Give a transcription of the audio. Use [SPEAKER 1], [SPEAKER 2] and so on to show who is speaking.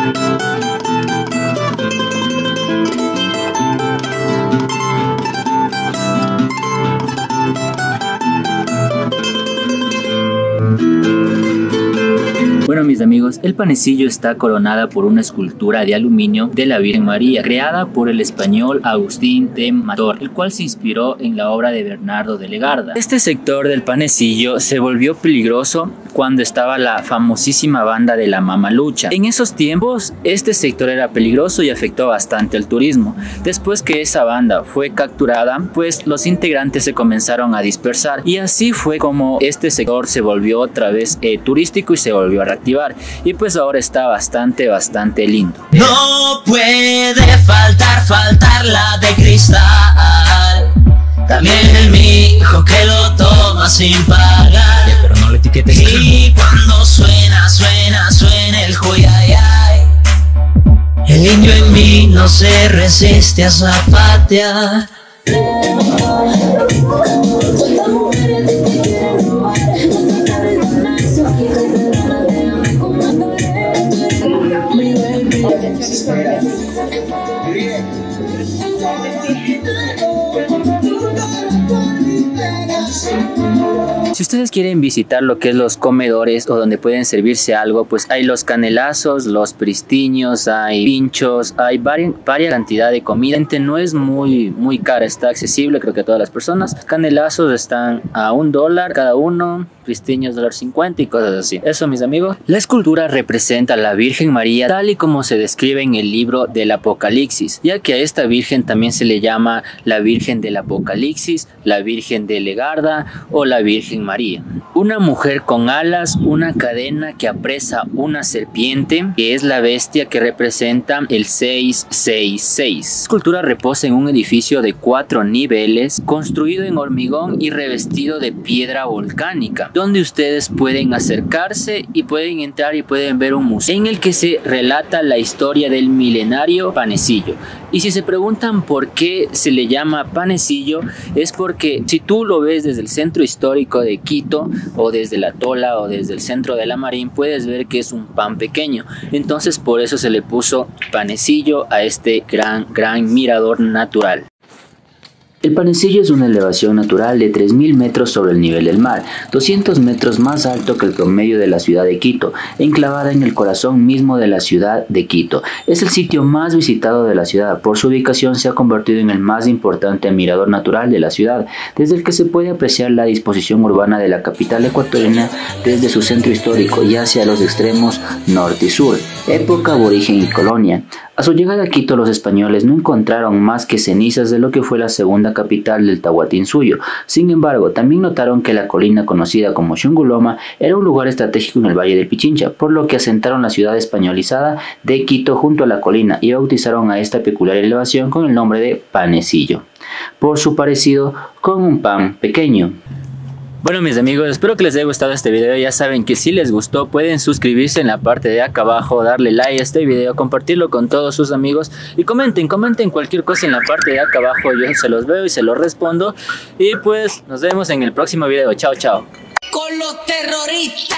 [SPEAKER 1] Música mis amigos, el panecillo está coronada por una escultura de aluminio de la Virgen María, creada por el español Agustín de Mator, el cual se inspiró en la obra de Bernardo de Legarda. Este sector del panecillo se volvió peligroso cuando estaba la famosísima banda de la Mamalucha. En esos tiempos, este sector era peligroso y afectó bastante el turismo. Después que esa banda fue capturada, pues los integrantes se comenzaron a dispersar y así fue como este sector se volvió otra vez eh, turístico y se volvió a. Y pues ahora está bastante, bastante lindo.
[SPEAKER 2] No puede faltar, faltar la de cristal. También el mijo que lo toma sin pagar.
[SPEAKER 1] pero no le etiquetes.
[SPEAKER 2] Y cuando suena, suena, suena el joyayay. El niño en mí no se resiste a zapatear. Thank you.
[SPEAKER 1] Si ustedes quieren visitar lo que es los comedores o donde pueden servirse algo, pues hay los canelazos, los pristiños, hay pinchos, hay varias, varias cantidad de comida. No es muy, muy cara, está accesible creo que a todas las personas. Canelazos están a un dólar cada uno, pristiños dólar 50 y cosas así. Eso mis amigos. La escultura representa a la Virgen María tal y como se describe en el libro del Apocalipsis, ya que a esta Virgen también se le llama la Virgen del Apocalipsis, la Virgen de Legarda o la Virgen María. Una mujer con alas, una cadena que apresa una serpiente, que es la bestia que representa el 666. La escultura reposa en un edificio de cuatro niveles, construido en hormigón y revestido de piedra volcánica, donde ustedes pueden acercarse y pueden entrar y pueden ver un museo en el que se relata la historia del milenario panecillo. Y si se preguntan por qué se le llama panecillo, es porque si tú lo ves desde el centro histórico de Quito o desde la Tola o desde el centro de la Marín, puedes ver que es un pan pequeño. Entonces por eso se le puso panecillo a este gran, gran mirador natural. El panecillo es una elevación natural de 3.000 metros sobre el nivel del mar, 200 metros más alto que el promedio de la ciudad de Quito, enclavada en el corazón mismo de la ciudad de Quito. Es el sitio más visitado de la ciudad, por su ubicación se ha convertido en el más importante mirador natural de la ciudad, desde el que se puede apreciar la disposición urbana de la capital ecuatoriana desde su centro histórico y hacia los extremos norte y sur, época aborigen y colonia. A su llegada a Quito los españoles no encontraron más que cenizas de lo que fue la segunda capital del Tahuatinsuyo. Sin embargo, también notaron que la colina conocida como Xunguloma era un lugar estratégico en el valle de Pichincha, por lo que asentaron la ciudad españolizada de Quito junto a la colina y bautizaron a esta peculiar elevación con el nombre de Panecillo, por su parecido con un pan pequeño. Bueno mis amigos, espero que les haya gustado este video, ya saben que si les gustó pueden suscribirse en la parte de acá abajo, darle like a este video, compartirlo con todos sus amigos y comenten, comenten cualquier cosa en la parte de acá abajo, yo se los veo y se los respondo. Y pues nos vemos en el próximo video, chao chao.
[SPEAKER 2] Con los terroristas.